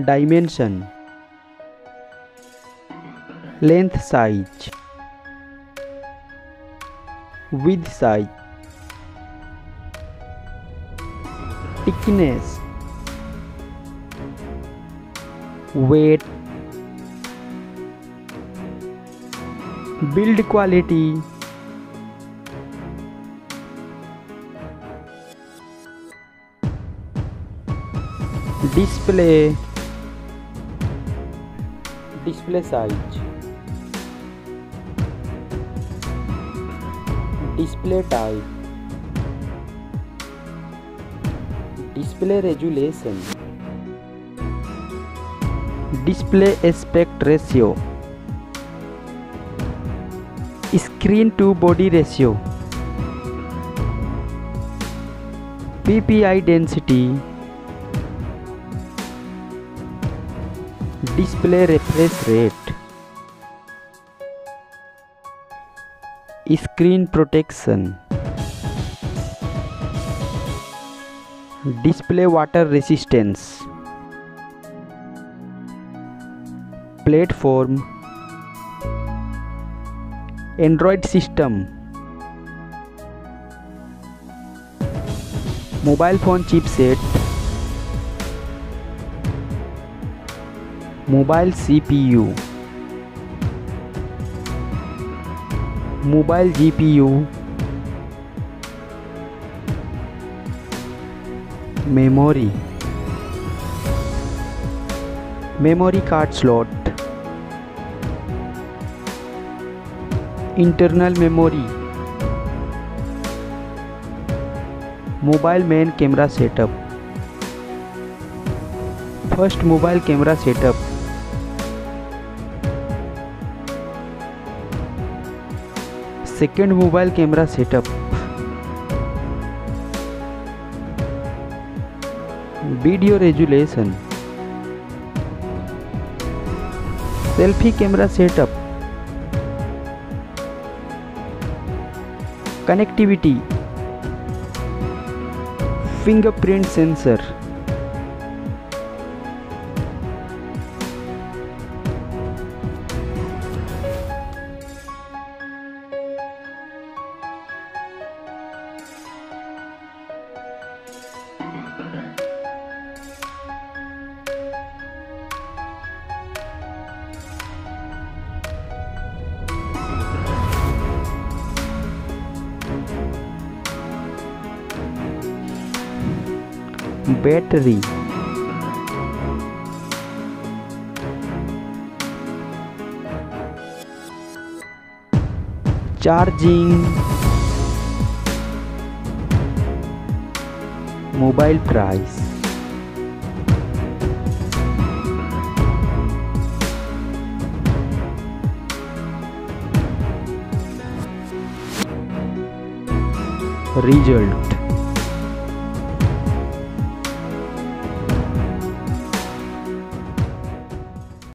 Dimension length size width size thickness weight build quality display display size, display type, display resolution, display aspect ratio, screen to body ratio, PPI density display refresh rate. Screen protection. Display water resistance. Platform. Android system. Mobile phone chipset mobile CPU. Mobile GPU. Memory. Memory card slot. Internal memory. Mobile main camera setup. First mobile camera setup. Second mobile camera setup. Video resolution. Selfie camera setup. Connectivity. Fingerprint sensor. है battery. Charging. mobile price. Result